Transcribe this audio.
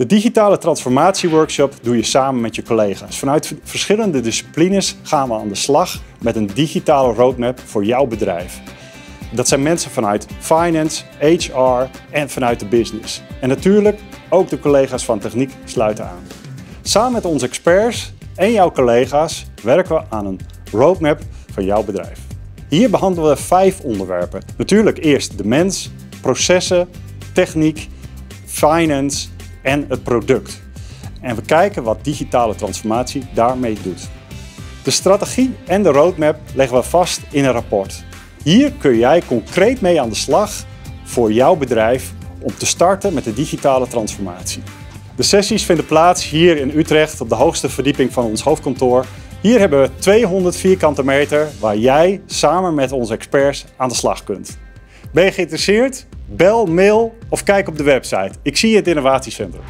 De digitale transformatieworkshop doe je samen met je collega's. Vanuit verschillende disciplines gaan we aan de slag met een digitale roadmap voor jouw bedrijf. Dat zijn mensen vanuit finance, HR en vanuit de business. En natuurlijk ook de collega's van techniek sluiten aan. Samen met onze experts en jouw collega's werken we aan een roadmap van jouw bedrijf. Hier behandelen we vijf onderwerpen. Natuurlijk eerst de mens, processen, techniek, finance en het product. En we kijken wat digitale transformatie daarmee doet. De strategie en de roadmap leggen we vast in een rapport. Hier kun jij concreet mee aan de slag voor jouw bedrijf om te starten met de digitale transformatie. De sessies vinden plaats hier in Utrecht op de hoogste verdieping van ons hoofdkantoor. Hier hebben we 200 vierkante meter waar jij samen met onze experts aan de slag kunt. Ben je geïnteresseerd? Bel, mail of kijk op de website. Ik zie je het innovatiecentrum.